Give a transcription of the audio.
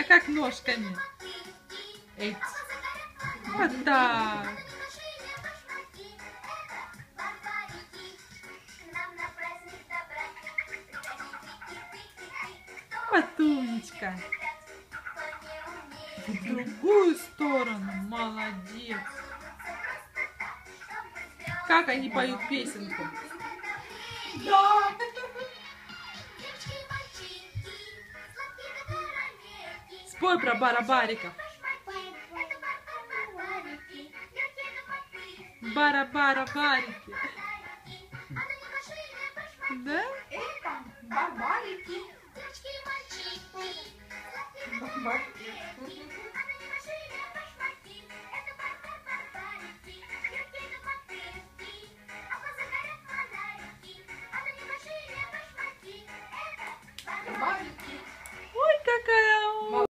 А как ножками? Эть. Вот так. Вот. В другую сторону. Молодец. Как они поют песенку? Да. Foi pra Barabárica. Barabarabárica. Né? Eita, barbárica. Barbárica.